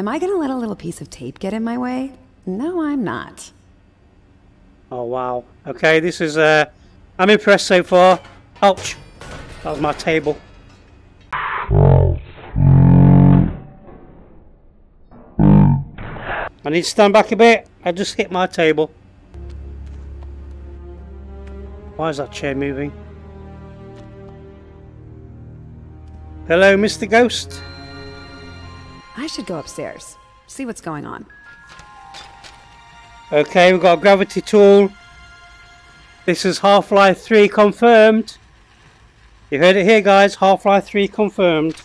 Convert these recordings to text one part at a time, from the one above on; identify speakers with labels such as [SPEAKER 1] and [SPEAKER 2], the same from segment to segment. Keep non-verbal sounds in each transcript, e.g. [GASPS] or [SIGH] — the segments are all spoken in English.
[SPEAKER 1] Am I gonna let a little piece of tape get in my way? No, I'm not.
[SPEAKER 2] Oh wow. Okay, this is uh I'm impressed so far. Ouch. That was my table. I need to stand back a bit. I just hit my table. Why is that chair moving? Hello, Mr. Ghost.
[SPEAKER 1] I should go upstairs, see what's going on.
[SPEAKER 2] Okay, we've got a gravity tool. This is Half-Life 3 confirmed. You heard it here, guys. Half-Life 3 confirmed.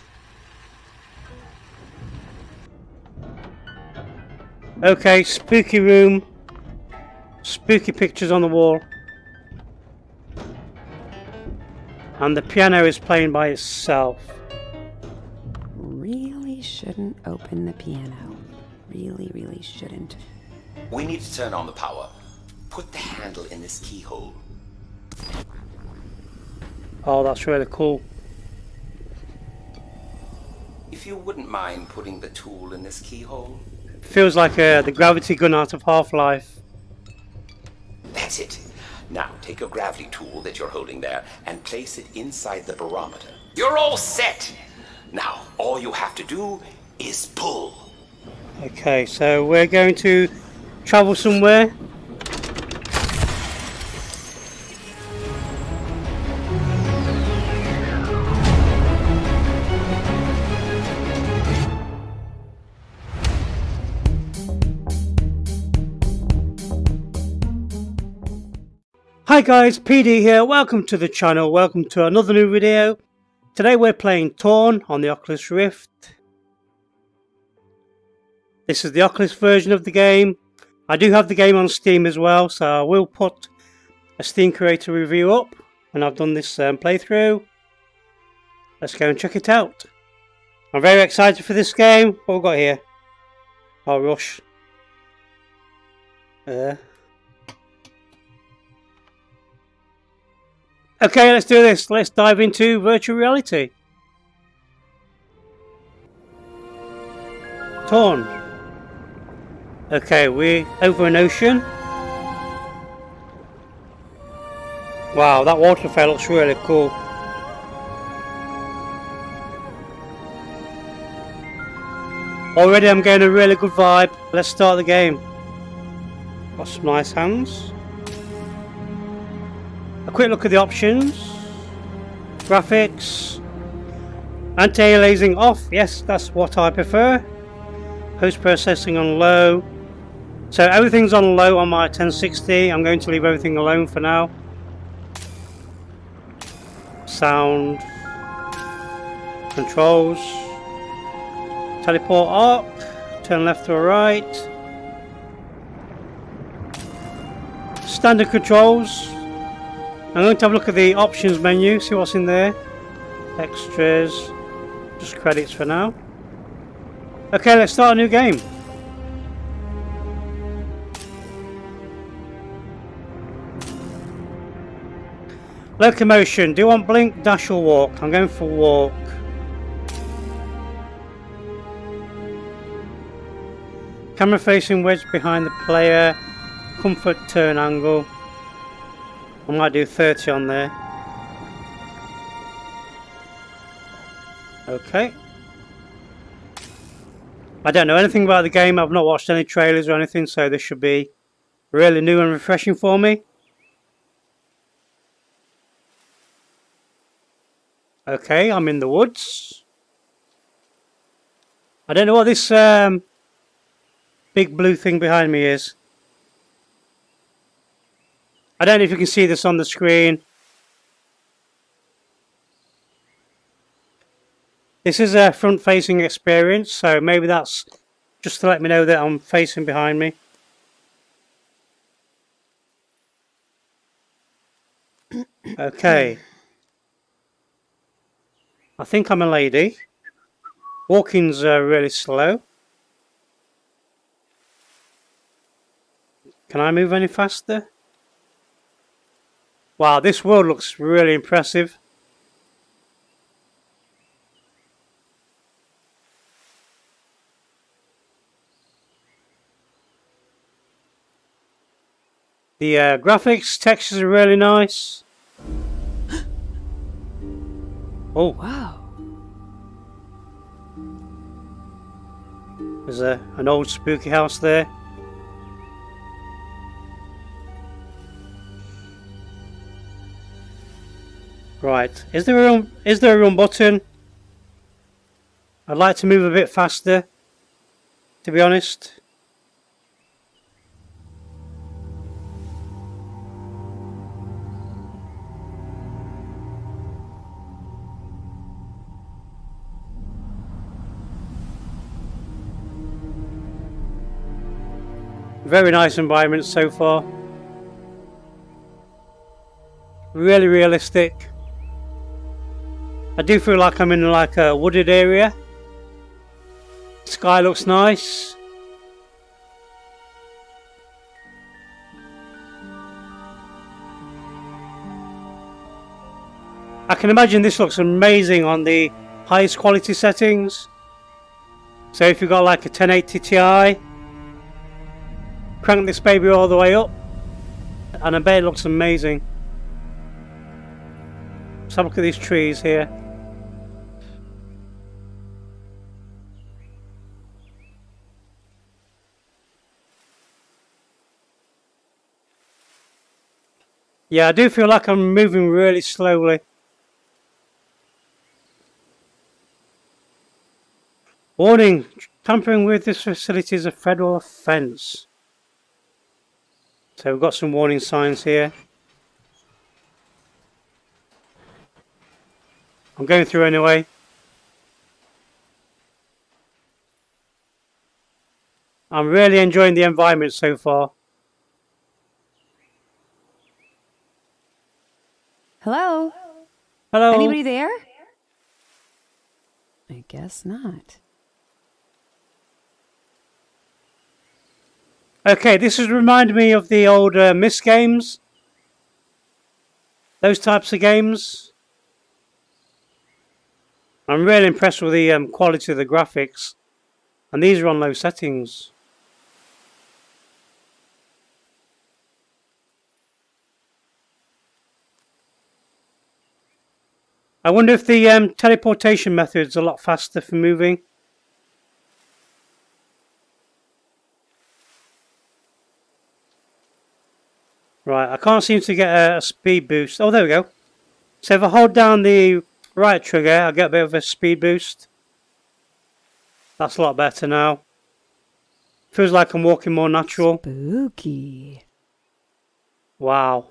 [SPEAKER 2] Okay, spooky room. Spooky pictures on the wall. And the piano is playing by itself.
[SPEAKER 1] Really shouldn't open the piano. Really, really shouldn't.
[SPEAKER 3] We need to turn on the power. Put the handle in this keyhole.
[SPEAKER 2] Oh, that's really cool.
[SPEAKER 3] If you wouldn't mind putting the tool in this keyhole.
[SPEAKER 2] Feels like uh, the gravity gun out of Half-Life.
[SPEAKER 3] That's it. Now take your gravity tool that you're holding there and place it inside the barometer. You're all set! Now, all you have to do is pull.
[SPEAKER 2] Okay, so we're going to travel somewhere. Hi guys, PD here, welcome to the channel, welcome to another new video. Today we're playing Torn on the Oculus Rift. This is the Oculus version of the game. I do have the game on Steam as well, so I will put a Steam Curator review up when I've done this um, playthrough. Let's go and check it out. I'm very excited for this game. What have we got here? Oh, Rush. Uh, Okay, let's do this. Let's dive into virtual reality. Torn. Okay, we're over an ocean. Wow, that waterfall looks really cool. Already I'm getting a really good vibe. Let's start the game. Got some nice hands. A quick look at the options. Graphics. Anti-aliasing off. Yes, that's what I prefer. Post processing on low. So everything's on low on my 1060. I'm going to leave everything alone for now. Sound. Controls. Teleport up. Turn left or right. Standard controls. I'm going to have a look at the options menu, see what's in there. Extras, just credits for now. Okay, let's start a new game. Locomotion, do you want blink, dash or walk? I'm going for walk. Camera facing wedge behind the player. Comfort turn angle. I might do 30 on there. Okay. I don't know anything about the game. I've not watched any trailers or anything, so this should be really new and refreshing for me. Okay, I'm in the woods. I don't know what this um, big blue thing behind me is. I don't know if you can see this on the screen. This is a front-facing experience, so maybe that's just to let me know that I'm facing behind me. Okay. I think I'm a lady. Walking's uh, really slow. Can I move any faster? Wow, this world looks really impressive. The uh, graphics, textures are really nice. [GASPS] Oh.
[SPEAKER 1] Wow.
[SPEAKER 2] There's a, an old spooky house there. Right, is there a run, is there a run button? I'd like to move a bit faster, to be honest. Very nice environment so far. Really realistic. I do feel like I'm in like a wooded area. Sky looks nice. I can imagine this looks amazing on the highest quality settings. So if you've got like a 1080 Ti, crank this baby all the way up and I bet it looks amazing. Let's have a look at these trees here. Yeah, I do feel like I'm moving really slowly. Warning, tampering with this facility is a federal offence. So we've got some warning signs here. I'm going through anyway. I'm really enjoying the environment so far.
[SPEAKER 1] Hello?
[SPEAKER 2] Hello.
[SPEAKER 1] Anybody there? I guess not.
[SPEAKER 2] Okay, this has reminded me of the old uh, Myst games. Those types of games. I'm really impressed with the um, quality of the graphics. And these are on low settings. I wonder if the um, teleportation method's a lot faster for moving. Right, I can't seem to get a, a speed boost. Oh, there we go. So if I hold down the right trigger, I get a bit of a speed boost. That's a lot better now. Feels like I'm walking more natural.
[SPEAKER 1] Spooky.
[SPEAKER 2] Wow.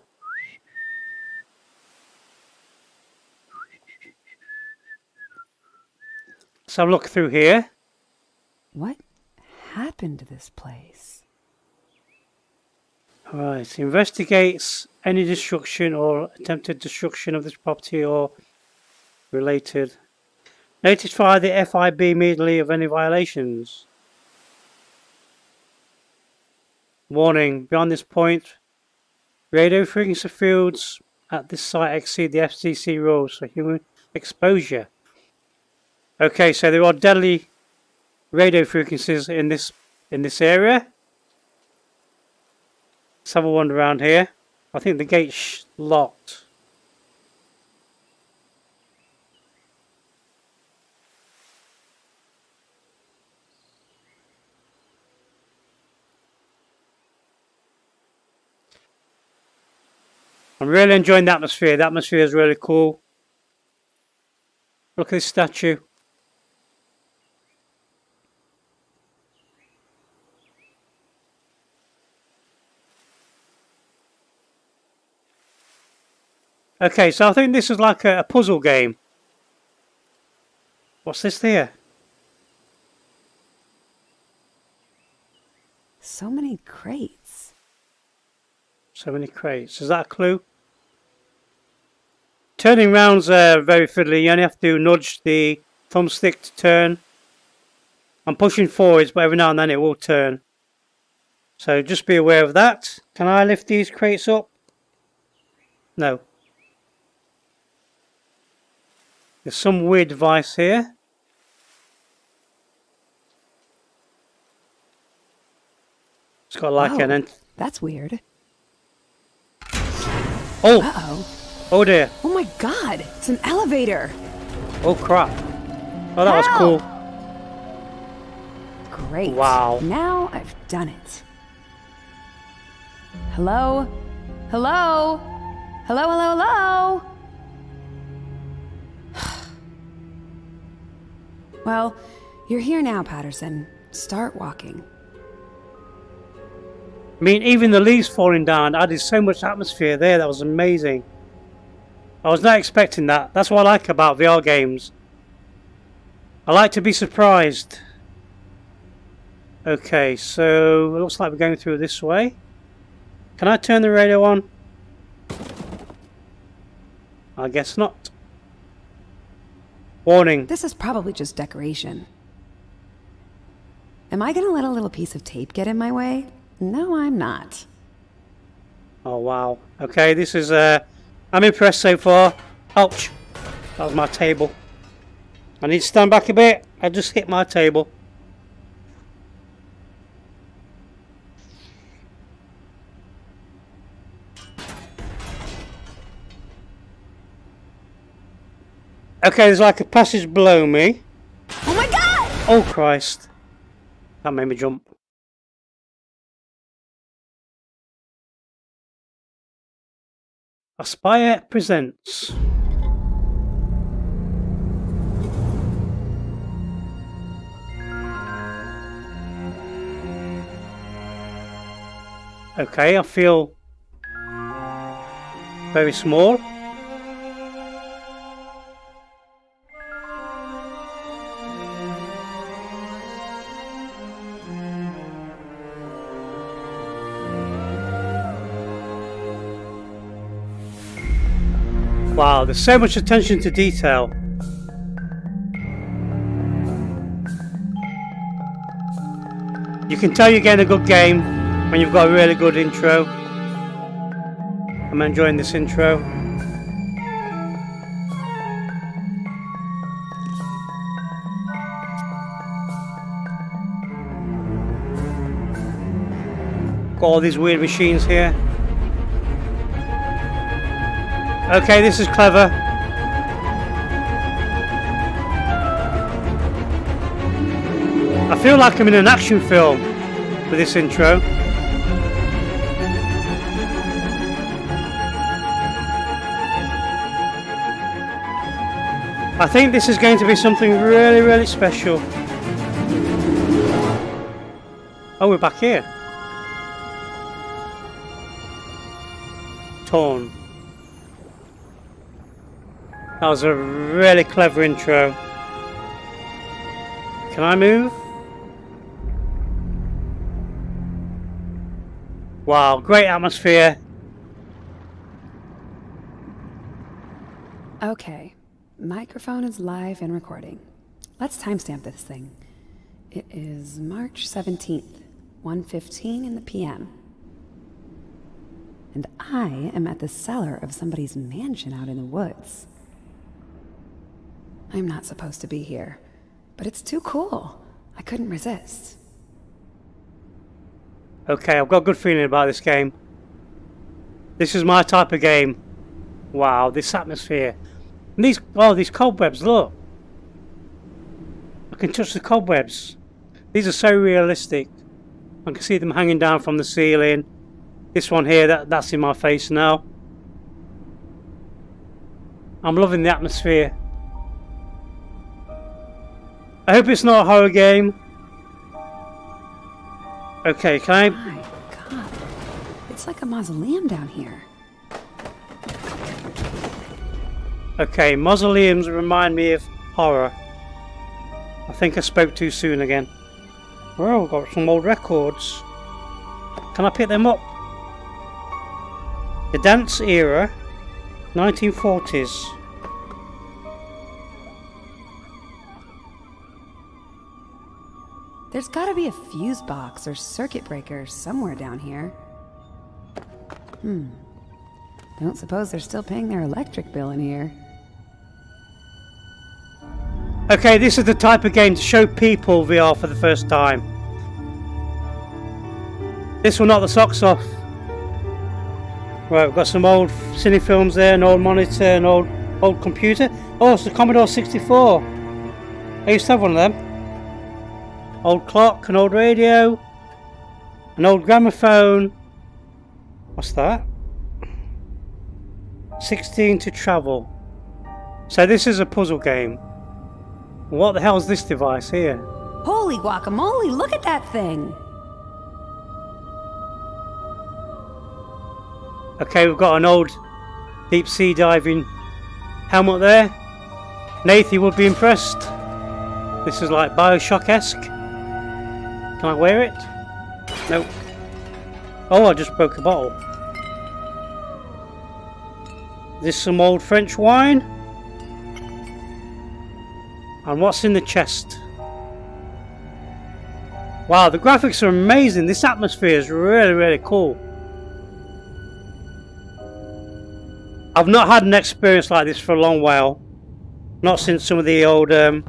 [SPEAKER 2] Let's have a look through here.
[SPEAKER 1] What happened to this place?
[SPEAKER 2] Right, investigates any destruction or attempted destruction of this property or related. Notify the FIB immediately of any violations. Warning, beyond this point, radio frequency fields at this site exceed the FCC rules for human exposure. Okay, so there are deadly radio frequencies in this in this area. Let's have a wander around here. I think the gate's locked. I'm really enjoying the atmosphere. The atmosphere is really cool. Look at this statue. Okay, so I think this is like a, a puzzle game. What's this here?
[SPEAKER 1] So many crates.
[SPEAKER 2] So many crates. Is that a clue? Turning round's uh, very fiddly. You only have to nudge the thumbstick to turn. I'm pushing forwards, but every now and then it will turn. So just be aware of that. Can I lift these crates up? No. There's some weird device here. It's got like an oh,
[SPEAKER 1] Whoa,
[SPEAKER 2] ent
[SPEAKER 1] That's weird.
[SPEAKER 2] Oh!
[SPEAKER 1] Uh-oh.
[SPEAKER 2] Oh dear.
[SPEAKER 1] Oh my god, it's an elevator.
[SPEAKER 2] Oh crap. Oh, that was cool.
[SPEAKER 1] Great.
[SPEAKER 2] Wow.
[SPEAKER 1] Now I've done it. Hello? Hello? Hello, hello, hello? Well, you're here now, Patterson. Start walking.
[SPEAKER 2] I mean, even the leaves falling down added so much atmosphere there. That was amazing. I was not expecting that. That's what I like about VR games. I like to be surprised. Okay, so it looks like we're going through this way. Can I turn the radio on? I guess not. Warning.
[SPEAKER 1] This is probably just decoration. Am I gonna let a little piece of tape get in my way? No, I'm not.
[SPEAKER 2] Oh wow. Okay, this is uh I'm impressed so far. Ouch. That was my table. I need to stand back a bit. I just hit my table. Okay, there's like a passage below me.
[SPEAKER 1] Oh my god!
[SPEAKER 2] Oh Christ. That made me jump. Aspyr presents. Okay, I feel very small. There's so much attention to detail. You can tell you're getting a good game when you've got a really good intro. I'm enjoying this intro. Got all these weird machines here. Okay, this is clever. I feel like I'm in an action film with this intro. I think this is going to be something really, really special. Oh, we're back here. Torn. That was a really clever intro. Can I move? Wow, great atmosphere.
[SPEAKER 1] Okay, microphone is live and recording. Let's timestamp this thing. It is March 17th, 1.15 in the PM. And I am at the cellar of somebody's mansion out in the woods. I'm not supposed to be here, but it's too cool. I couldn't resist.
[SPEAKER 2] Okay, I've got a good feeling about this game. This is my type of game. Wow, this atmosphere. And these, oh, these cobwebs, look. I can touch the cobwebs. These are so realistic. I can see them hanging down from the ceiling. This one here, that, that's in my face now. I'm loving the atmosphere. I hope it's not a horror game. Okay, can I...
[SPEAKER 1] My god. It's like a mausoleum down here.
[SPEAKER 2] Okay, mausoleums remind me of horror. I think I spoke too soon again. Well, we've got some old records. Can I pick them up? The dance era, 1940s.
[SPEAKER 1] There's gotta be a fuse box or circuit breaker somewhere down here. Hmm. Don't suppose they're still paying their electric bill in here.
[SPEAKER 2] Okay, this is the type of game to show people VR for the first time. This will knock the socks off. Right, we've got some old cine films there, an old monitor, an old old computer. Oh, it's the Commodore 64. I used to have one of them. Old clock, an old radio, an old gramophone. What's that? 16 to travel. So this is a puzzle game. What the hell is this device here?
[SPEAKER 1] Holy guacamole, look at that thing!
[SPEAKER 2] Okay, we've got an old deep sea diving helmet there. Nathan would be impressed. This is like Bioshock-esque. Can I wear it? Nope. Oh, I just broke a bottle. This some old French wine. And what's in the chest? Wow, the graphics are amazing. This atmosphere is really, really cool. I've not had an experience like this for a long while. Not since some of the old... Um,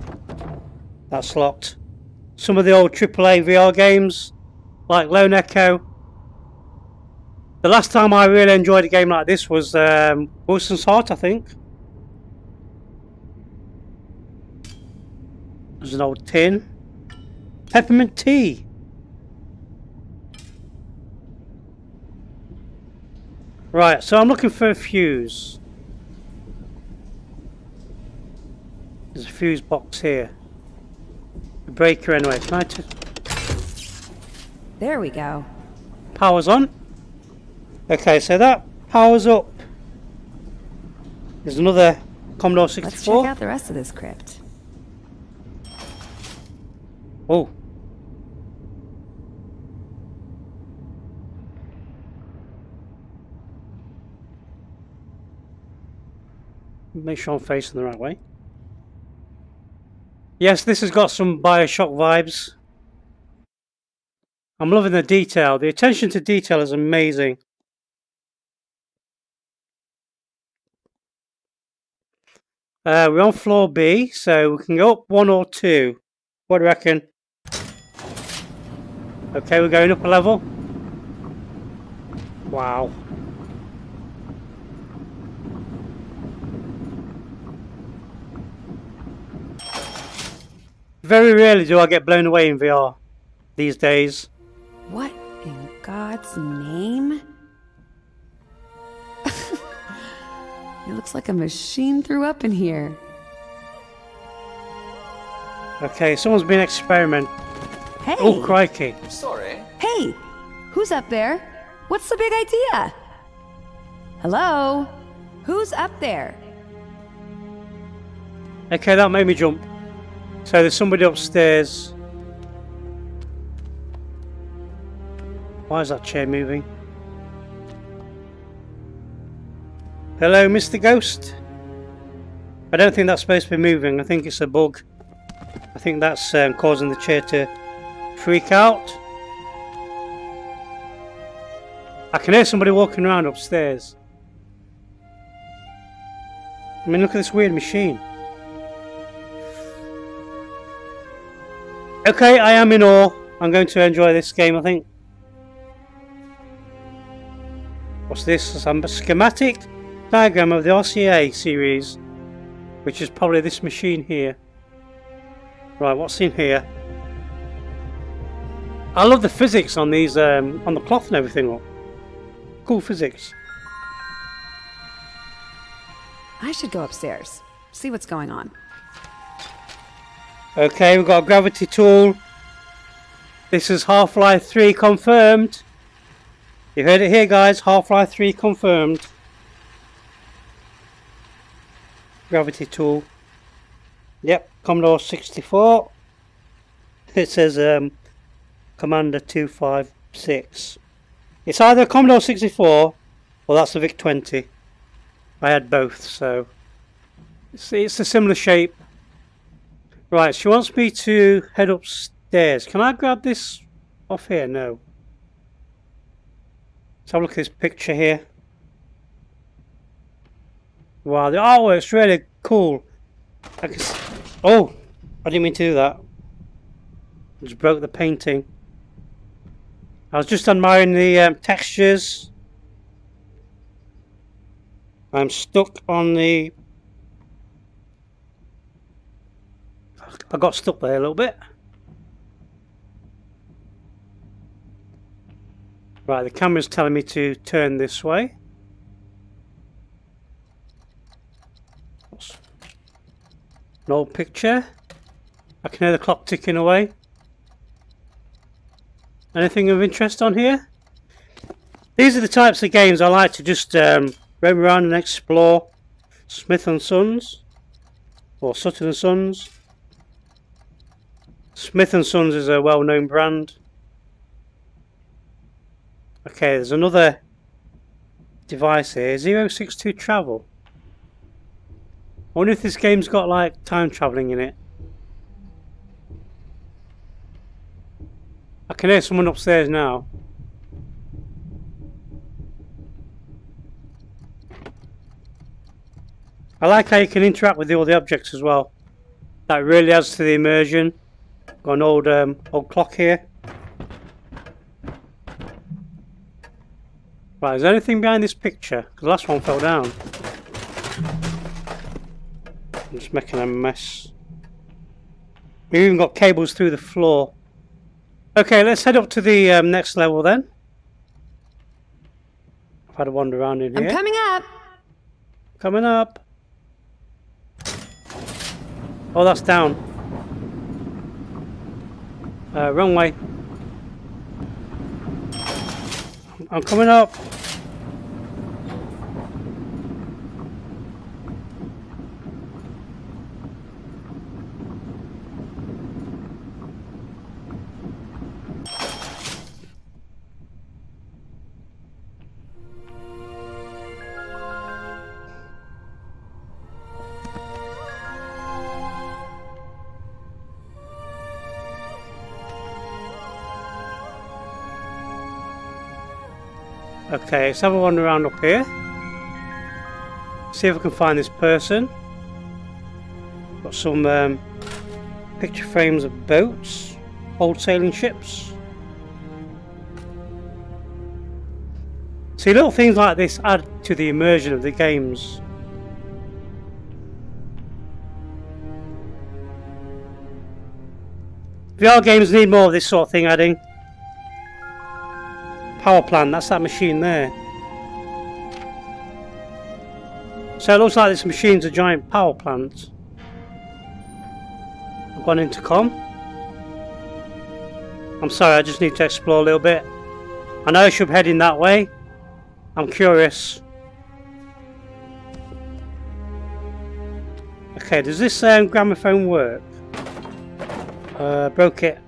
[SPEAKER 2] that's locked. Some of the old AAA VR games, like Lone Echo. The last time I really enjoyed a game like this was um, Wilson's Heart, I think. There's an old tin. Peppermint tea. Right, so I'm looking for a fuse. There's a fuse box here. Breaker anyway. Can I just...
[SPEAKER 1] There we go.
[SPEAKER 2] Power's on. Okay, so that powers up. There's another Commodore 64.
[SPEAKER 1] Let's
[SPEAKER 2] 64.
[SPEAKER 1] check out the rest of this crypt.
[SPEAKER 2] Oh. Make sure I'm facing the right way. Yes, this has got some Bioshock vibes. I'm loving the detail. The attention to detail is amazing. Uh, we're on floor B, so we can go up one or two. What do you reckon? Okay, we're going up a level. Wow. Very rarely do I get blown away in VR these days.
[SPEAKER 1] What in God's name? [LAUGHS] it looks like a machine threw up in here.
[SPEAKER 2] Okay, someone's been experiment.
[SPEAKER 1] Hey!
[SPEAKER 2] Oh, crikey.
[SPEAKER 3] Sorry.
[SPEAKER 1] Hey! Who's up there? What's the big idea? Hello? Who's up there?
[SPEAKER 2] Okay, that made me jump. So there's somebody upstairs. Why is that chair moving? Hello, Mr. Ghost? I don't think that's supposed to be moving. I think it's a bug. I think that's um, causing the chair to freak out. I can hear somebody walking around upstairs. I mean, look at this weird machine. Okay, I am in awe. I'm going to enjoy this game, I think. What's this? Some schematic diagram of the RCA series, which is probably this machine here. Right, what's in here? I love the physics on these, um, on the cloth and everything. Cool physics.
[SPEAKER 1] I should go upstairs, see what's going on.
[SPEAKER 2] Okay, we've got a gravity tool. This is Half-Life 3 confirmed. You heard it here, guys. Half-Life 3 confirmed. Gravity tool. Yep, Commodore 64. It says um, Commander 256. It's either Commodore 64 or that's the VIC-20. I had both, so it's, it's a similar shape. Right, she wants me to head upstairs. Can I grab this off here? No. Let's have a look at this picture here. Wow, the artwork's really cool. I can oh, I didn't mean to do that. I just broke the painting. I was just admiring the um, textures. I'm stuck on the... I got stuck there a little bit. Right, the camera's telling me to turn this way. An old picture. I can hear the clock ticking away. Anything of interest on here? These are the types of games I like to just um, roam around and explore. Smith and Sons or Sutton and Sons. Smith and Sons is a well-known brand. Okay, there's another device here. 062 Travel. I wonder if this game's got like time travelling in it. I can hear someone upstairs now. I like how you can interact with all the objects as well. That really adds to the immersion. Got an old um, old clock here. Right, is there anything behind this picture? Because the last one fell down. I'm just making a mess. We've even got cables through the floor. Okay, let's head up to the um, next level then. I've had a wander around in here.
[SPEAKER 1] I'm coming up.
[SPEAKER 2] Coming up. Oh, that's down. Uh, wrong way. I'm coming up. Okay, let's have a wander around up here. See if I can find this person. Got some um, picture frames of boats, old sailing ships. See, little things like this add to the immersion of the games. VR games need more of this sort of thing adding. Power plant, that's that machine there. So it looks like this machine's a giant power plant. I've gone into com. I'm sorry, I just need to explore a little bit. I know I should be heading that way. I'm curious. Okay, does this um, gramophone work? Uh, broke it.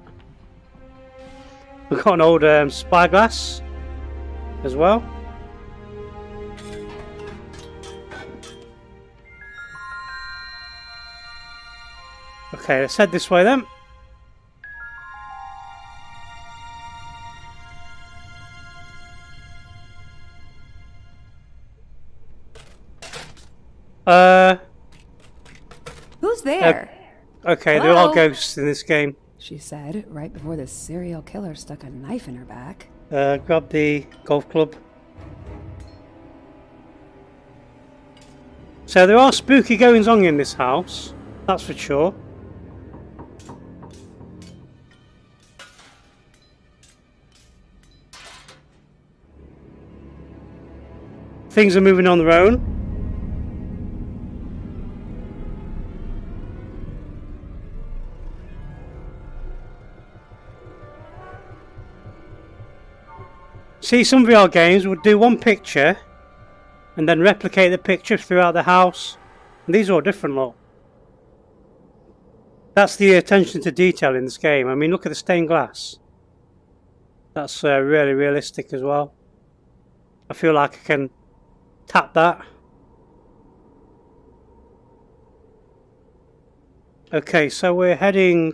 [SPEAKER 2] We've got an old um, spyglass as well. Okay, let's head this way then. Uh,
[SPEAKER 1] Who's there?
[SPEAKER 2] okay, there are ghosts in this game.
[SPEAKER 1] She said right before the serial killer stuck a knife in her back.
[SPEAKER 2] Uh, grab the golf club. So there are spooky goings on in this house, that's for sure. Things are moving on their own. See, some VR games would do one picture and then replicate the picture throughout the house. And these are all different, look. That's the attention to detail in this game. I mean, look at the stained glass. That's uh, really realistic as well. I feel like I can tap that. Okay, so we're heading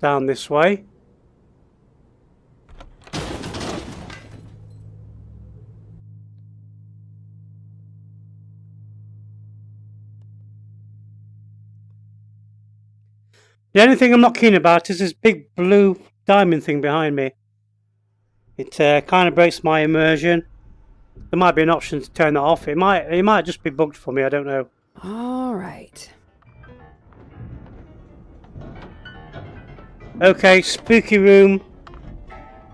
[SPEAKER 2] down this way. The only thing I'm not keen about is this big blue diamond thing behind me. It uh, kind of breaks my immersion. there might be an option to turn that off. It might it might just be bugged for me. I don't know.
[SPEAKER 1] All right.
[SPEAKER 2] Okay, spooky room.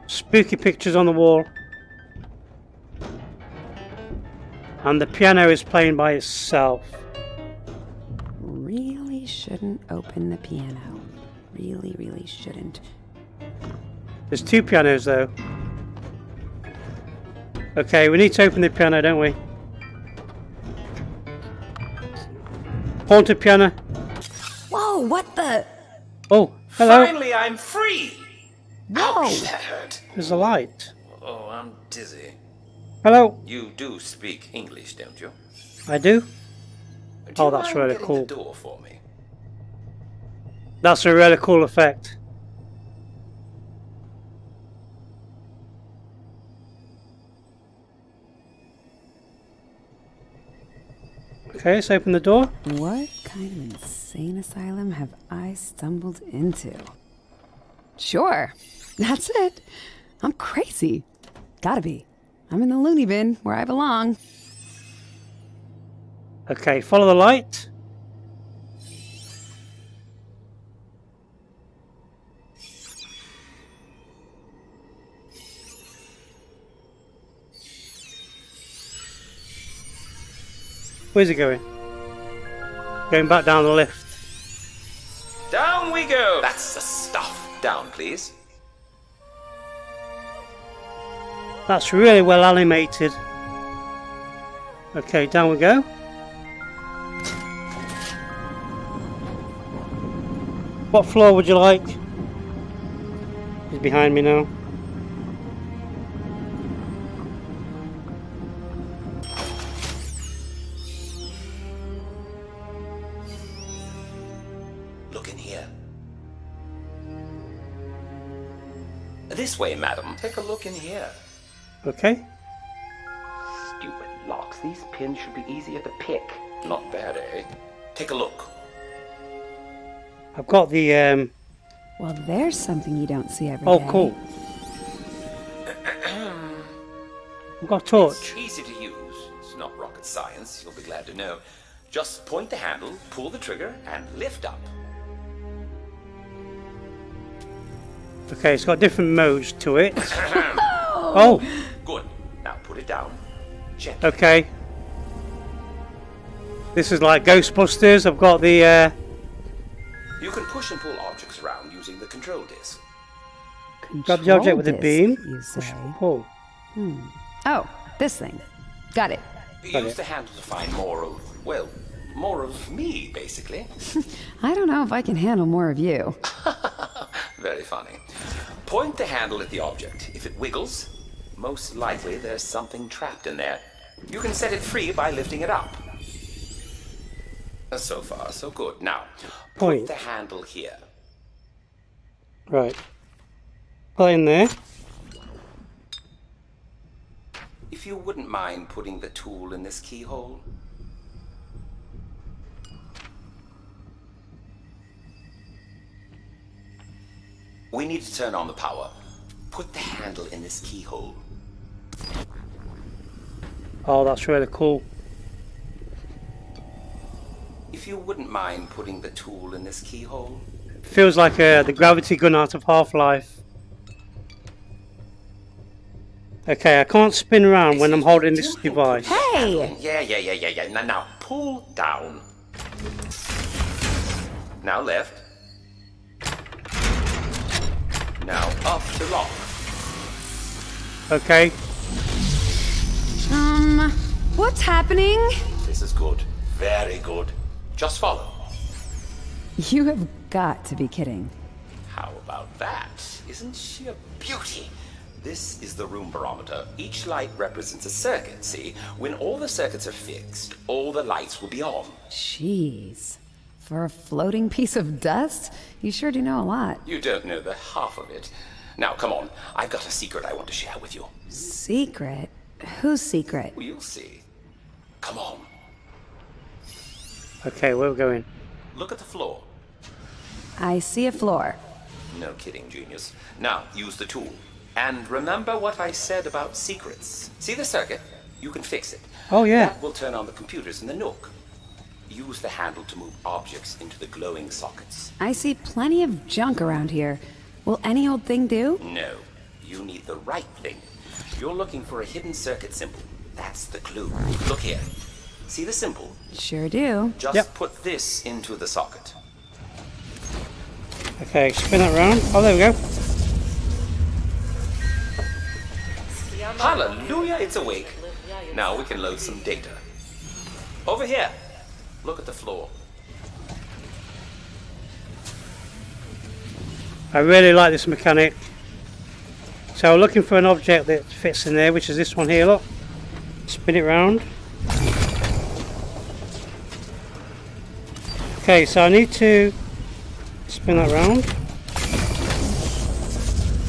[SPEAKER 2] Spooky pictures on the wall. And the piano is playing by itself.
[SPEAKER 1] Really shouldn't open the piano. Really, really shouldn't.
[SPEAKER 2] There's two pianos though. Okay, we need to open the piano, don't we? Haunted piano.
[SPEAKER 1] Whoa, what the?
[SPEAKER 2] Oh, hello.
[SPEAKER 3] Finally, I'm free!
[SPEAKER 1] Whoa!
[SPEAKER 3] Ouch, that hurt.
[SPEAKER 2] There's a light.
[SPEAKER 3] Oh, I'm dizzy.
[SPEAKER 2] Hello.
[SPEAKER 3] You do speak English, don't you?
[SPEAKER 2] I do.
[SPEAKER 3] Do
[SPEAKER 2] Oh, that's
[SPEAKER 3] mind
[SPEAKER 2] really cool.
[SPEAKER 3] The door for me.
[SPEAKER 2] That's a really cool effect. Okay, let's open the door.
[SPEAKER 1] What kind of insane asylum have I stumbled into? Sure, that's it. I'm crazy. Gotta be. I'm in the loony bin where I belong.
[SPEAKER 2] Okay, follow the light. Where's it going? Going back down the lift.
[SPEAKER 3] Down we go! That's the stuff. Down, please.
[SPEAKER 2] That's really well animated. Okay, down we go. What floor would you like? He's behind me now.
[SPEAKER 3] Here. This way, madam. Take a look in here.
[SPEAKER 2] Okay.
[SPEAKER 3] Stupid locks. These pins should be easier to pick. Not bad, eh? Take a look.
[SPEAKER 2] I've got the um
[SPEAKER 1] Well, there's something you don't see every day.
[SPEAKER 2] oh cool. [CLEARS THROAT] I've got a torch.
[SPEAKER 3] It's easy to use. It's not rocket science, you'll be glad to know. Just point the handle, pull the trigger, and lift up.
[SPEAKER 2] Okay, it's got different modes to it. [LAUGHS] oh,
[SPEAKER 3] Good. Now put it down. Gently.
[SPEAKER 2] okay. This is like Ghostbusters. I've got the uh
[SPEAKER 3] You can push and pull objects around using the control disc.
[SPEAKER 2] grab the object with a beam.
[SPEAKER 1] disc, You
[SPEAKER 2] Push and pull.
[SPEAKER 1] Oh, this thing. Got it.
[SPEAKER 3] Use
[SPEAKER 2] it.
[SPEAKER 3] the handle to find more of, well, more of me, basically. [LAUGHS]
[SPEAKER 1] I don't know if I can handle more of you. [LAUGHS]
[SPEAKER 3] Very funny. Point the handle at the object. If it wiggles, most likely there's something trapped in there. You can set it free by lifting it up. So far, so good. Now,
[SPEAKER 2] Point.
[SPEAKER 3] the handle here.
[SPEAKER 2] Right. Put in there.
[SPEAKER 3] If you wouldn't mind putting the tool in this keyhole. We need to turn on the power. Put the handle in this keyhole.
[SPEAKER 2] Oh, that's really cool.
[SPEAKER 3] If you wouldn't mind putting the tool in this keyhole.
[SPEAKER 2] Feels like uh, the gravity gun out of Half-Life. Okay, I can't spin around when I'm holding this device.
[SPEAKER 1] Hey!
[SPEAKER 3] Yeah, yeah, yeah, yeah, yeah. Now, now pull down. Now left. Now up to lock.
[SPEAKER 2] Okay.
[SPEAKER 1] Um, what's happening?
[SPEAKER 3] This is good. Very good. Just follow.
[SPEAKER 1] You have got to be kidding.
[SPEAKER 3] How about that? Isn't she a beauty? This is the room barometer. Each light represents a circuit, see? When all the circuits are fixed, all the lights will be on.
[SPEAKER 1] Jeez. For a floating piece of dust? You sure do know a lot.
[SPEAKER 3] You don't know the half of it. Now, come on. I've got a secret I want to share with you.
[SPEAKER 1] Secret? Whose secret?
[SPEAKER 3] Well, you'll see. Come on.
[SPEAKER 2] Okay, where are we going?
[SPEAKER 3] Look at the floor.
[SPEAKER 1] I see a floor.
[SPEAKER 3] No kidding, genius. Now, use the tool. And remember what I said about secrets. See the circuit? You can fix it.
[SPEAKER 2] Oh, yeah.
[SPEAKER 3] That will turn on the computers in the Nook. Use the handle to move objects into the glowing sockets.
[SPEAKER 1] I see plenty of junk around here. Will any old thing do?
[SPEAKER 3] No, you need the right thing. You're looking for a hidden circuit symbol. That's the clue. Look here. See the symbol?
[SPEAKER 1] Sure do.
[SPEAKER 3] Just
[SPEAKER 2] Yep.
[SPEAKER 3] put this into the socket.
[SPEAKER 2] Okay, spin it round. Oh, there we go.
[SPEAKER 3] Hallelujah, it's awake. Now we can load some data. Over here. Look at the floor.
[SPEAKER 2] I really like this mechanic. So we're looking for an object that fits in there, which is this one here, look. Spin it round. Okay, so I need to spin that round.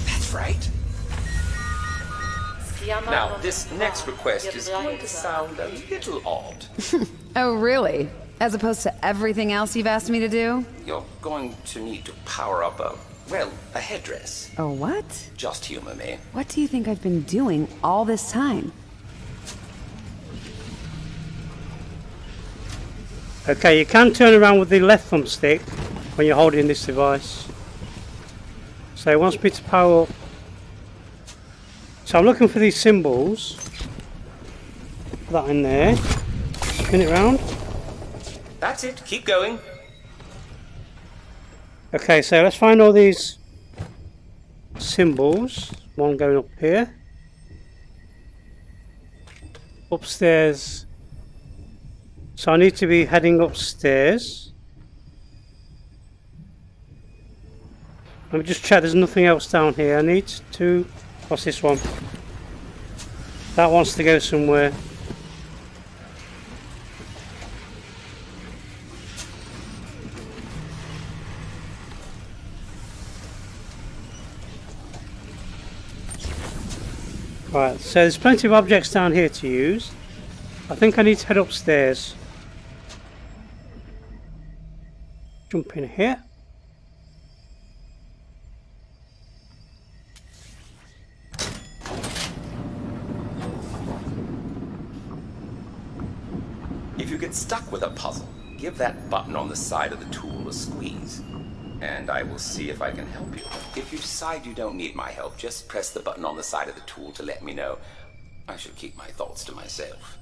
[SPEAKER 3] That's right. Now, this next request is going to sound a little odd. [LAUGHS]
[SPEAKER 1] Oh, really? As opposed to everything else you've asked me to do?
[SPEAKER 3] You're going to need to power up a, well, a headdress.
[SPEAKER 1] Oh, what?
[SPEAKER 3] Just humor me.
[SPEAKER 1] What do you think I've been doing all this time?
[SPEAKER 2] Okay, you can turn around with the left thumbstick when you're holding this device. So it wants me to power up. So I'm looking for these symbols. Put that in there. Spin it round.
[SPEAKER 3] That's it. Keep going.
[SPEAKER 2] Okay, so let's find all these symbols. One going up here. Upstairs. So I need to be heading upstairs. Let me just check there's nothing else down here. I need to... What's this one? That wants to go somewhere. Right, so there's plenty of objects down here to use. I think I need to head upstairs. Jump in here.
[SPEAKER 3] If you get stuck with a puzzle, give that button on the side of the tool a squeeze. And I will see if I can help you. If you decide you don't need my help, just press the button on the side of the tool to let me know. I should keep my thoughts to myself.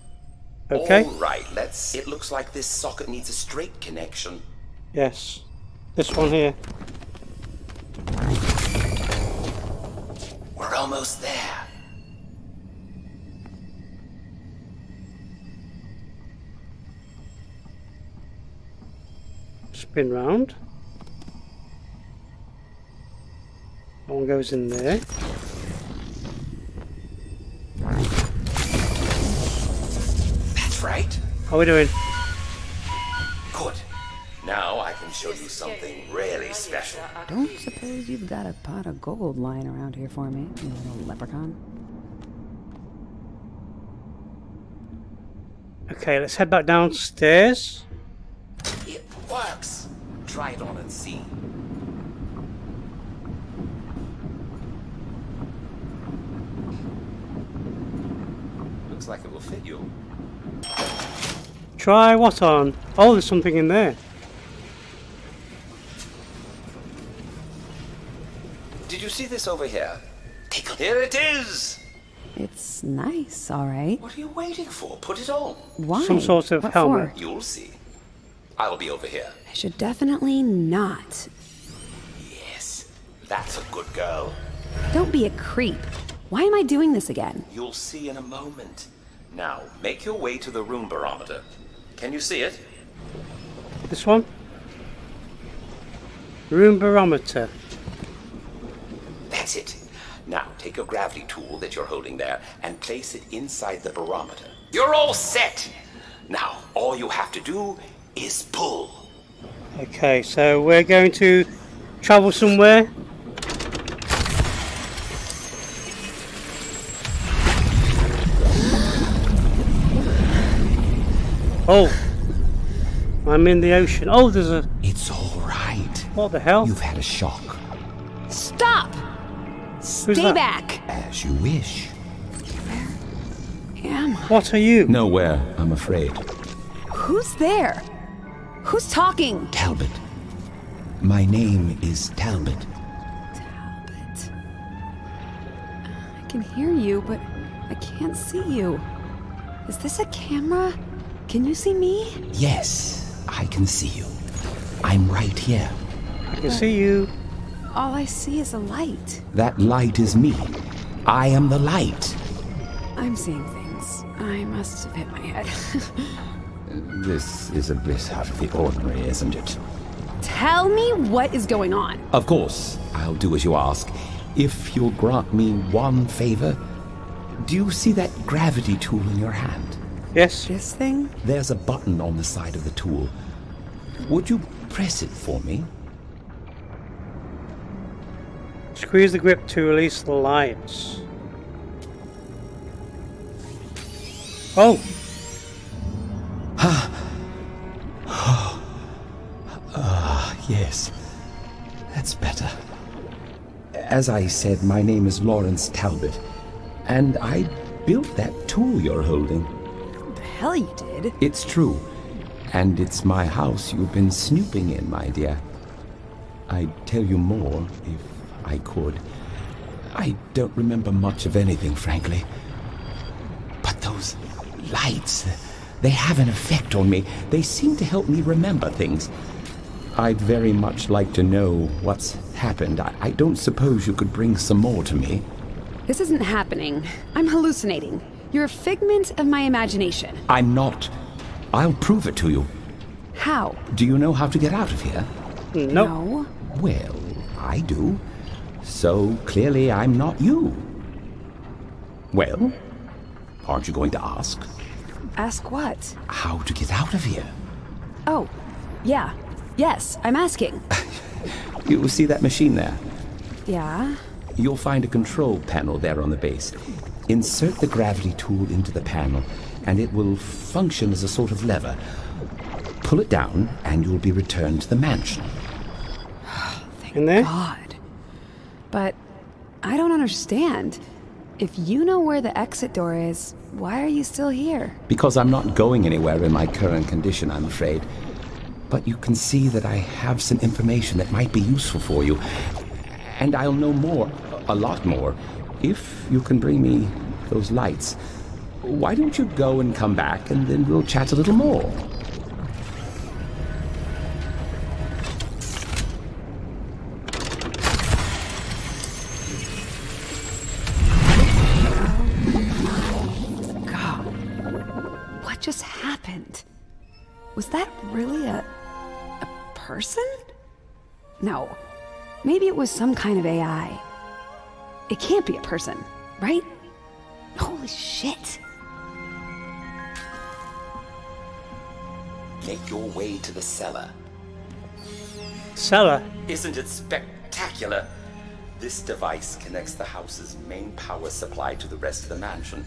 [SPEAKER 2] Okay.
[SPEAKER 3] All right, let's. It looks like this socket needs a straight connection.
[SPEAKER 2] Yes. This one here.
[SPEAKER 3] We're almost there.
[SPEAKER 2] Spin round. One goes in there.
[SPEAKER 3] That's right.
[SPEAKER 2] How are we doing?
[SPEAKER 3] Good. Now I can show you something really special.
[SPEAKER 1] Don't suppose you've got a pot of gold lying around here for me, you little leprechaun?
[SPEAKER 2] Okay, let's head back downstairs.
[SPEAKER 3] It works. Try it on and see. Looks like it will fit you.
[SPEAKER 2] Try what on? Oh, there's something in there.
[SPEAKER 3] Did you see this over here? Take a Here it is.
[SPEAKER 1] It's nice, all right.
[SPEAKER 3] What are you waiting for? Put it on.
[SPEAKER 1] Why?
[SPEAKER 2] Some sort of
[SPEAKER 1] what
[SPEAKER 2] helmet.
[SPEAKER 1] For?
[SPEAKER 3] You'll see. I'll be over here.
[SPEAKER 1] I should definitely not.
[SPEAKER 3] Yes, that's a good girl.
[SPEAKER 1] Don't be a creep. Why am I doing this again?
[SPEAKER 3] You'll see in a moment. Now, make your way to the room barometer. Can you see it?
[SPEAKER 2] This one? Room barometer.
[SPEAKER 3] That's it. Now, take your gravity tool that you're holding there and place it inside the barometer. You're all set! Now, all you have to do is pull.
[SPEAKER 2] Okay, so we're going to travel somewhere. Oh, I'm in the ocean. Oh, there's a.
[SPEAKER 4] It's all right.
[SPEAKER 2] What the hell?
[SPEAKER 4] You've had a shock.
[SPEAKER 1] Stop! Stay
[SPEAKER 2] that?
[SPEAKER 1] back!
[SPEAKER 4] As you wish.
[SPEAKER 1] Where am I?
[SPEAKER 2] What are you?
[SPEAKER 3] Nowhere, I'm afraid.
[SPEAKER 1] Who's there? Who's talking?
[SPEAKER 3] Talbot. My name is Talbot.
[SPEAKER 1] Talbot. I can hear you, but I can't see you. Is this a camera? Can you see me?
[SPEAKER 3] Yes, I can see you. I'm right here.
[SPEAKER 2] I can see you.
[SPEAKER 1] All I see is a light.
[SPEAKER 3] That light is me. I am the light.
[SPEAKER 1] I'm seeing things. I must have hit my head. [LAUGHS]
[SPEAKER 3] This is a bit out of the ordinary, isn't it?
[SPEAKER 1] Tell me what is going on.
[SPEAKER 3] Of course, I'll do as you ask. If you'll grant me one favor, do you see that gravity tool in your hand?
[SPEAKER 2] Yes.
[SPEAKER 1] This thing?
[SPEAKER 3] There's a button on the side of the tool. Would you press it for me?
[SPEAKER 2] Squeeze the grip to release the lights. Oh, ah,
[SPEAKER 3] Yes, that's better. As I said, my name is Lawrence Talbot, and I built that tool you're holding.
[SPEAKER 1] The hell you did?
[SPEAKER 3] It's true, and it's my house you've been snooping in, my dear. I'd tell you more if I could. I don't remember much of anything, frankly. But those lights, they have an effect on me. They seem to help me remember things. I'd very much like to know what's happened. I, I don't suppose you could bring some more to me.
[SPEAKER 1] This isn't happening. I'm hallucinating. You're a figment of my imagination.
[SPEAKER 3] I'm not. I'll prove it to you.
[SPEAKER 1] How?
[SPEAKER 3] Do you know how to get out of here?
[SPEAKER 2] Hmm, no.
[SPEAKER 1] No.
[SPEAKER 3] Well, I do. So clearly I'm not you. Well, aren't you going to ask
[SPEAKER 1] Ask what?
[SPEAKER 3] how to get out of here?
[SPEAKER 1] Oh, yeah. Yes, I'm asking. [LAUGHS]
[SPEAKER 3] You will see that machine there?
[SPEAKER 1] Yeah?
[SPEAKER 3] You'll find a control panel there on the base. Insert the gravity tool into the panel, and it will function as a sort of lever. Pull it down, and you'll be returned to the mansion. [SIGHS]
[SPEAKER 2] In there?
[SPEAKER 1] God. But I don't understand. If you know where the exit door is, why are you still here?
[SPEAKER 3] Because I'm not going anywhere in my current condition, I'm afraid. But you can see that I have some information that might be useful for you. And I'll know more, a lot more, if you can bring me those lights. Why don't you go and come back, and then we'll chat a little more?
[SPEAKER 1] God. What just happened? Was that really a. a person? No. Maybe it was some kind of AI. It can't be a person, right? Holy shit.
[SPEAKER 5] Make your way to the cellar.
[SPEAKER 2] Cellar.
[SPEAKER 5] Isn't it spectacular? This device connects the house's main power supply to the rest of the mansion.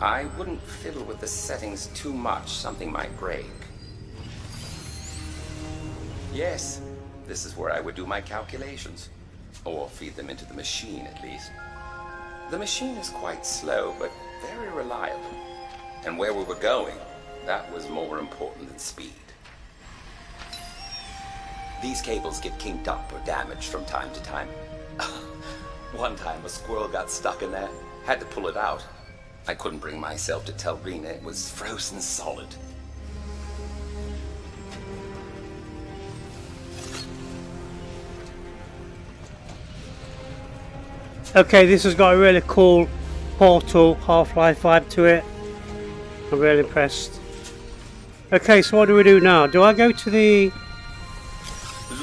[SPEAKER 5] I wouldn't fiddle with the settings too much, something might break. Yes, this is where I would do my calculations. Or feed them into the machine, at least. The machine is quite slow, but very reliable. And where we were going, that was more important than speed. These cables get kinked up or damaged from time to time. [LAUGHS] One time a squirrel got stuck in there, had to pull it out. I couldn't bring myself to tell Rena it was frozen solid.
[SPEAKER 2] Okay, this has got a really cool Portal Half-Life vibe to it. I'm really impressed. Okay, so what do we do now? Do I go to the...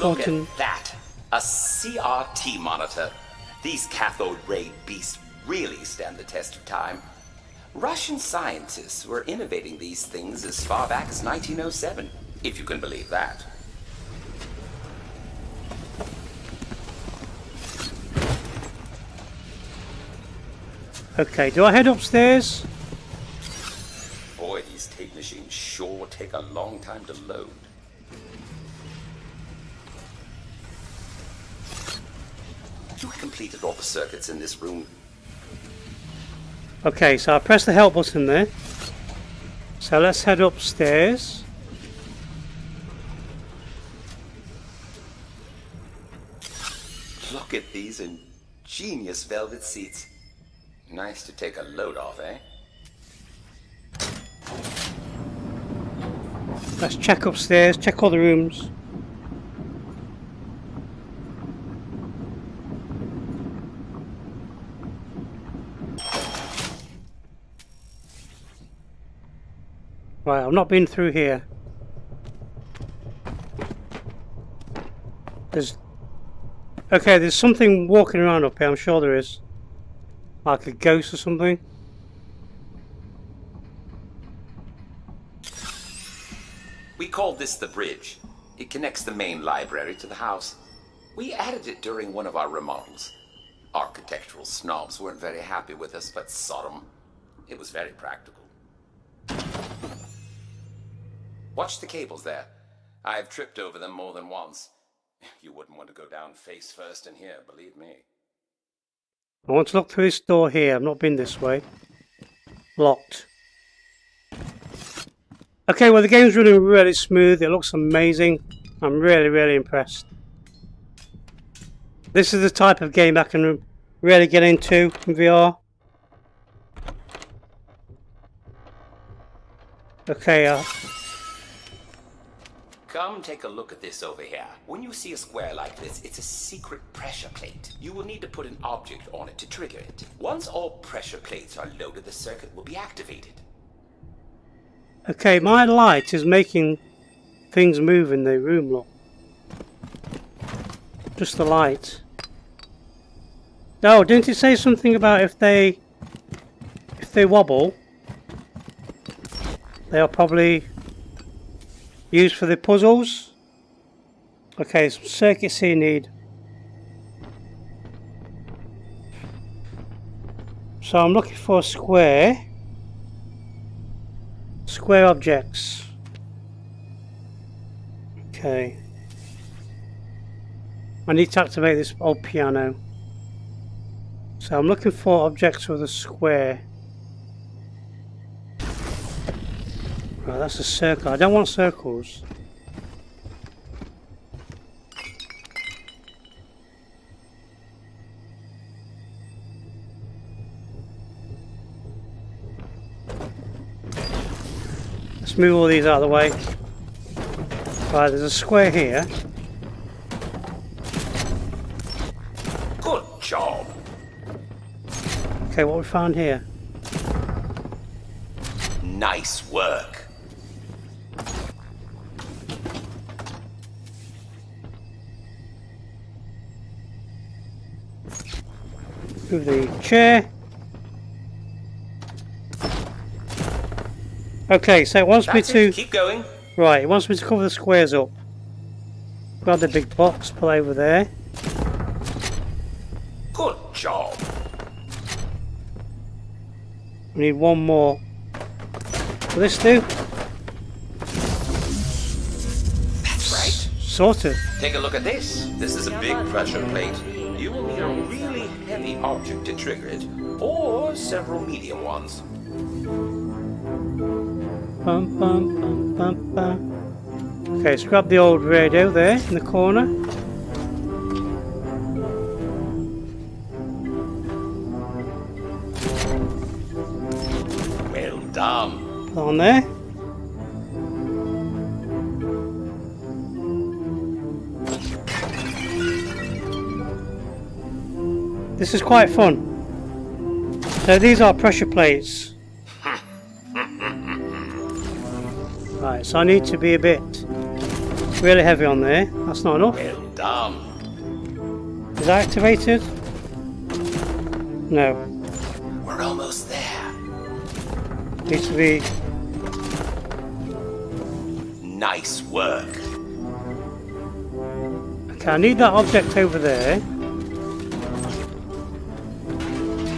[SPEAKER 5] Look at that! A CRT monitor. These cathode ray beasts really stand the test of time. Russian scientists were innovating these things as far back as 1907, if you can believe that.
[SPEAKER 2] Okay, do I head upstairs?
[SPEAKER 5] Boy, these tape machines sure take a long time to load. You completed all the circuits in this room.
[SPEAKER 2] Okay, so I press the help button there. So let's head upstairs.
[SPEAKER 3] Look at these ingenious velvet seats. Nice to take a load off, eh?
[SPEAKER 2] Let's check upstairs, check all the rooms. Right, I've not been through here. There's... Okay, there's something walking around up here, I'm sure there is. Like a ghost or something.
[SPEAKER 3] We called this the bridge. It connects the main library to the house. We added it during one of our remodels. Architectural snobs weren't very happy with us, but Sodom. It was very practical. Watch the cables there. I've tripped over them more than once. You wouldn't want to go down face first in here, believe me.
[SPEAKER 2] I want to look through this door here. I've not been this way. Locked. Okay, well the game's running really smooth. It looks amazing. I'm really, really impressed. This is the type of game I can really get into in VR. Okay, uh,
[SPEAKER 3] Come take a look at this over here. When you see a square like this, it's a secret pressure plate. You will need to put an object on it to trigger it. Once all pressure plates are loaded, the circuit will be activated.
[SPEAKER 2] okay, my light is making things move in the room, look. Just the light. No, didn't it say something about if they if they wobble they'll probably used for the puzzles. Okay, some circuits here need. So I'm looking for a square. Square objects. Okay. I need to activate this old piano. So I'm looking for objects with a square. Right, that's a circle. I don't want circles. Let's move all these out of the way. Right, there's a square here.
[SPEAKER 3] Good job.
[SPEAKER 2] Okay, what we found here?
[SPEAKER 3] Nice work.
[SPEAKER 2] Move the chair. Okay, so it wants me
[SPEAKER 3] That's
[SPEAKER 2] to...
[SPEAKER 3] Keep going.
[SPEAKER 2] Right, it wants me to cover the squares up. Grab the big box, it over there.
[SPEAKER 3] Good job.
[SPEAKER 2] We need one more. Will this do?
[SPEAKER 3] That's right.
[SPEAKER 2] Sort of.
[SPEAKER 3] Take a look at this. This is a big pressure plate. You will need a object to trigger it, or several medium ones.
[SPEAKER 2] Bum, bum, bum, bum, bum. Okay, let's grab the old radio there in the corner.
[SPEAKER 3] Well done.
[SPEAKER 2] On there. This is quite fun. So these are pressure plates. [LAUGHS] Right, so I need to be a bit really heavy on there. That's not enough.
[SPEAKER 3] Well done.
[SPEAKER 2] Is that activated? No.
[SPEAKER 3] We're almost there.
[SPEAKER 2] Needs to be
[SPEAKER 3] Nice work.
[SPEAKER 2] Okay, I need that object over there.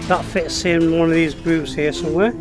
[SPEAKER 2] That fits in one of these grooves here somewhere.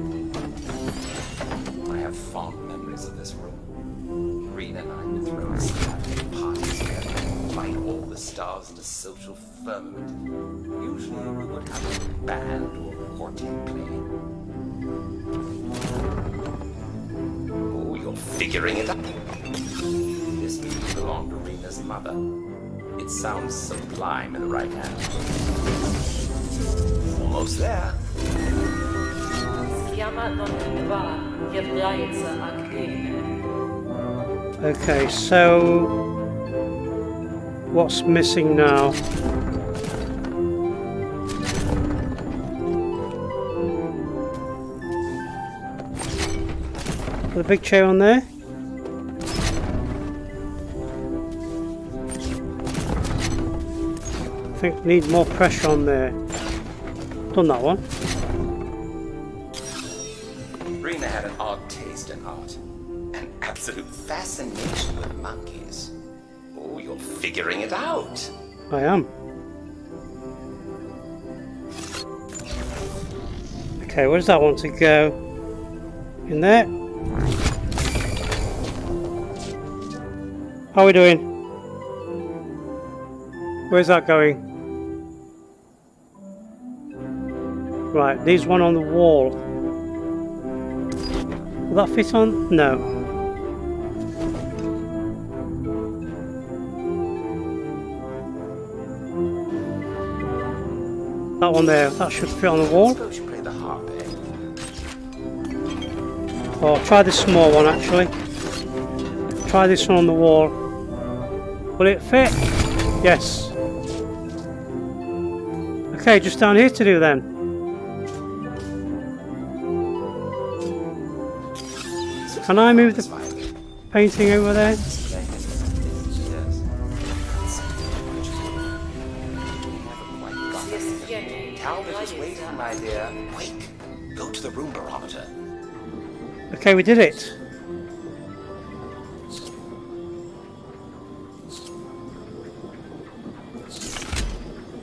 [SPEAKER 2] Okay, so what's missing now? The big chair on there. I think need more pressure on there. Done that one.
[SPEAKER 6] Absolute fascination with monkeys. Oh, you're figuring it out.
[SPEAKER 2] I am. Okay, where does that want to go? In there? How are we doing? Where's that going? Right, there's one on the wall. Will that fit on? No. One there, that should fit on the wall. Or try this small one actually. Try this one on the wall. Will it fit? Yes. Okay, just down here to do then. Can I move the painting over there? Okay, we did it.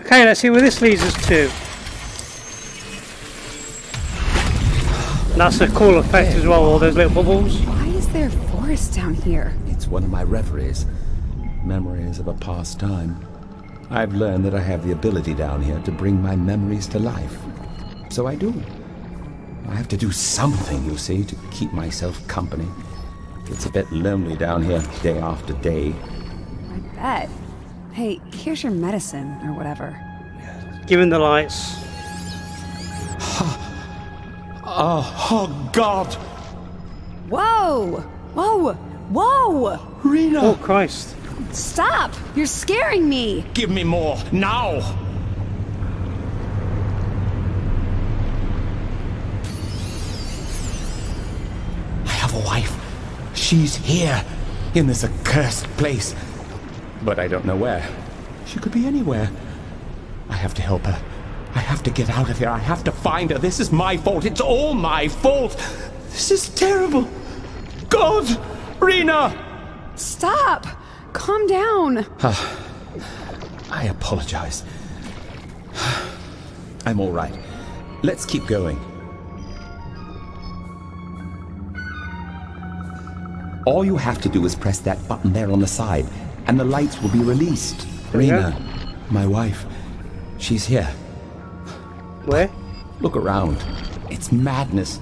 [SPEAKER 2] Okay, let's see where this leads us to. That's a cool effect as well, all those little bubbles.
[SPEAKER 1] Why is there a forest down here?
[SPEAKER 3] It's one of my reveries. Memories of a past time. I've learned that I have the ability down here to bring my memories to life. So I do. I have to do something, you see, to keep myself company. It's a bit lonely down here day after day.
[SPEAKER 1] I bet. Hey, here's your medicine, or whatever.
[SPEAKER 2] Give him the lights. [SIGHS]
[SPEAKER 3] Oh, oh God!
[SPEAKER 1] Whoa! Whoa! Whoa!
[SPEAKER 3] Rena!
[SPEAKER 2] Oh Christ.
[SPEAKER 1] Stop! You're scaring me!
[SPEAKER 3] Give me more, now! She's here, in this accursed place. But I don't know where. She could be anywhere. I have to help her. I have to get out of here. I have to find her. This is my fault. It's all my fault. This is terrible. God! Rena!
[SPEAKER 1] Stop! Calm down!
[SPEAKER 3] Ah, I apologize. [SIGHS] I'm all right. Let's keep going. All you have to do is press that button there on the side, and the lights will be released. Rena, my wife, she's here.
[SPEAKER 2] Where?
[SPEAKER 3] Look around. It's madness.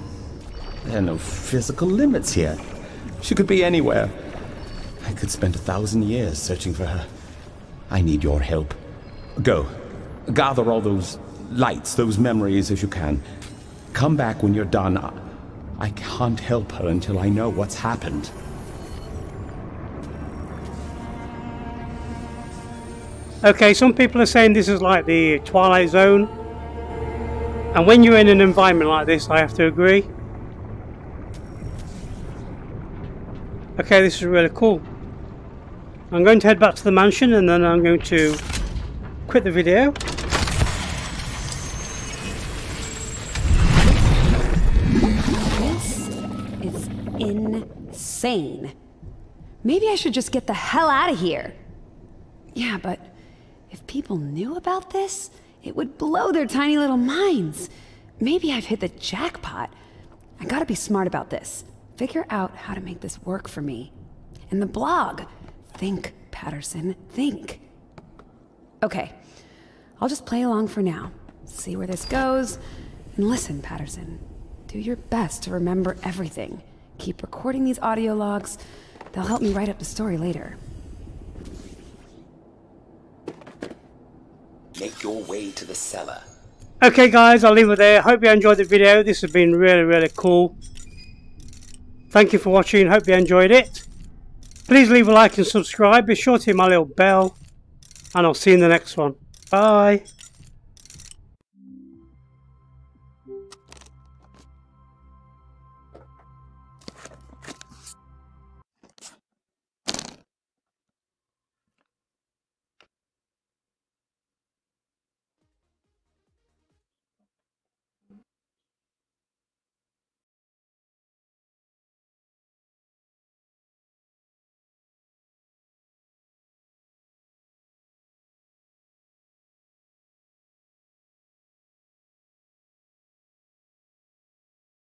[SPEAKER 3] There are no physical limits here. She could be anywhere. I could spend a thousand years searching for her. I need your help. Go. Gather all those lights, those memories as you can. Come back when you're done. I- I can't help her until I know what's happened.
[SPEAKER 2] Okay, some people are saying this is like the Twilight Zone. And when you're in an environment like this, I have to agree. Okay, this is really cool. I'm going to head back to the mansion and then I'm going to quit the video.
[SPEAKER 1] This is insane. Maybe I should just get the hell out of here. Yeah, but people knew about this, it would blow their tiny little minds. Maybe I've hit the jackpot. I gotta be smart about this. Figure out how to make this work for me. And the blog. Think, Patterson, think. Okay, I'll just play along for now. See where this goes, And listen, Patterson, do your best to remember everything. Keep recording these audio logs. They'll help me write up the story later.
[SPEAKER 3] Make your way to the cellar.
[SPEAKER 2] Okay guys, I'll leave it there. Hope you enjoyed the video. This has been really, really cool. Thank you for watching. Hope you enjoyed it. Please leave a like and subscribe. Be sure to hit my little bell. And I'll see you in the next one. Bye.